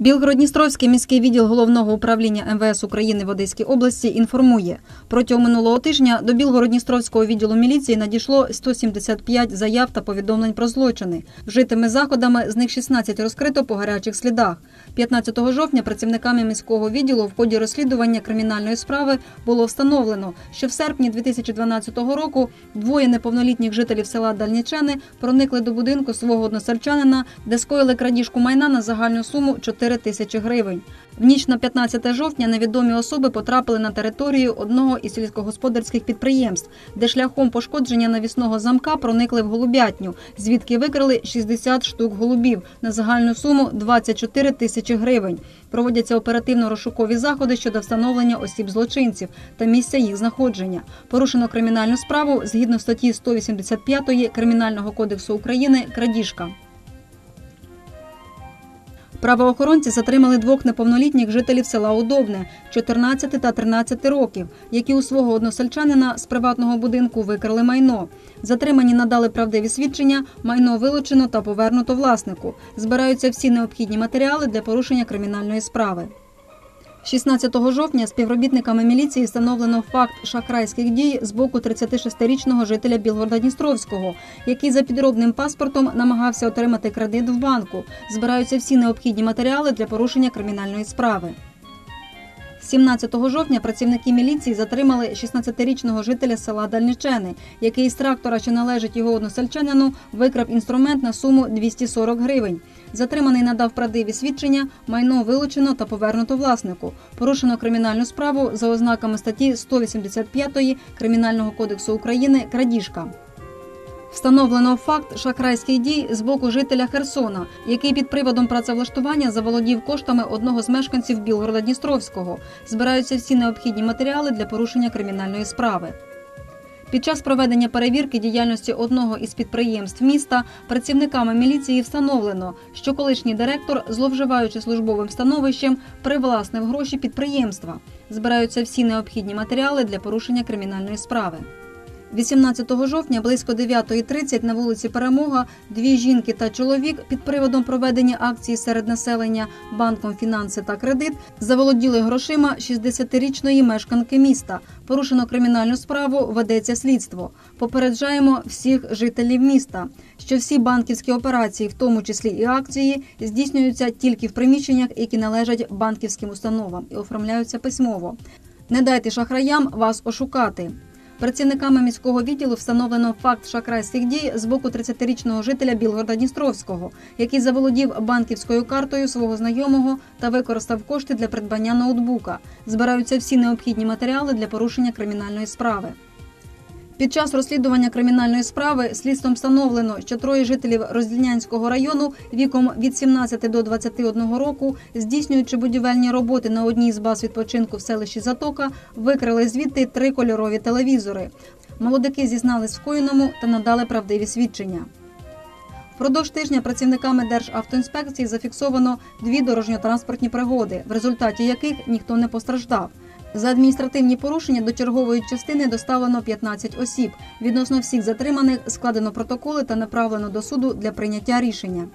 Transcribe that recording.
Білгородністровський міський відділ головного управління МВС України в Одеській області інформує, протягом минулого тижня до Білгородністровського відділу міліції надійшло 175 заяв та повідомлень про злочини. Вжитими заходами з них 16 розкрито по гарячих слідах. 15 жовтня працівниками міського відділу в ході розслідування кримінальної справи було встановлено, що в серпні 2012 року двоє неповнолітніх жителів села Дальнічани проникли до будинку свого односельчанина, де скоїли крадіжку майна на загальну суму 4 тисячі гривень. В ніч на 15 жовтня невідомі особи потрапили на територію одного із сільськогосподарських підприємств, де шляхом пошкодження навісного замка проникли в голубятню, звідки викрали 60 штук голубів на загальну суму 24 тисячі гривень. Проводяться оперативно-розшукові заходи щодо встановлення осіб злочинців та місця їх знаходження. Порушено кримінальну справу згідно статті 185 Кримінального кодексу України крадіжка. Правоохоронці затримали двох неповнолітніх жителів села Удобне 14 та 13 років, які у свого односельчанина з приватного будинку викрали майно. Затримані надали правдиві свідчення, майно вилучено та повернуто власнику. Збираються всі необхідні матеріали для порушення кримінальної справи. 16 жовтня співробітниками міліції встановлено факт шахрайських дій з боку 36-річного жителя Білгорода-Дністровського, який за підробним паспортом намагався отримати кредит в банку. Збираються всі необхідні матеріали для порушення кримінальної справи. 17 жовтня працівники міліції затримали 16-річного жителя села Дальничени, який з трактора, що належить його односельчанину, викрав інструмент на суму 240 гривень. Затриманий надав правдиві свідчення, майно вилучено та повернуто власнику. Порушено кримінальну справу за ознаками статті 185 Кримінального кодексу України крадіжка. Встановлено факт шахрайських дій з боку жителя Херсона, який під приводом працевлаштування заволодів коштами одного з мешканців Білгорода Дністровського. Збираються всі необхідні матеріали для порушення кримінальної справи. Під час проведення перевірки діяльності одного із підприємств міста працівниками міліції встановлено, що колишній директор, зловживаючи службовим становищем, привласнив гроші підприємства. Збираються всі необхідні матеріали для порушення кримінальної справи. 18 жовтня близько 9.30 на вулиці Перемога дві жінки та чоловік під приводом проведення акції серед населення банком фінанси та кредит заволоділи грошима 60-річної мешканки міста. Порушено кримінальну справу, ведеться слідство. Попереджаємо всіх жителів міста, що всі банківські операції, в тому числі і акції, здійснюються тільки в приміщеннях, які належать банківським установам і оформляються письмово. Не дайте шахраям вас ошукати. Працівниками міського відділу встановлено факт шахрайських дій з боку 30-річного жителя Білгорода Дністровського, який заволодів банківською картою свого знайомого та використав кошти для придбання ноутбука. Збираються всі необхідні матеріали для порушення кримінальної справи. Під час розслідування кримінальної справи слідством встановлено, що троє жителів Роздільнянського району віком від 17 до 21 року, здійснюючи будівельні роботи на одній з баз відпочинку в селищі Затока, викрили звідти три кольорові телевізори. Молодики зізнались скоєному та надали правдиві свідчення. Впродовж тижня працівниками Державтоінспекції зафіксовано дві дорожньо-транспортні пригоди, в результаті яких ніхто не постраждав. За адміністративні порушення до чергової частини доставлено 15 осіб. Відносно всіх затриманих складено протоколи та направлено до суду для прийняття рішення.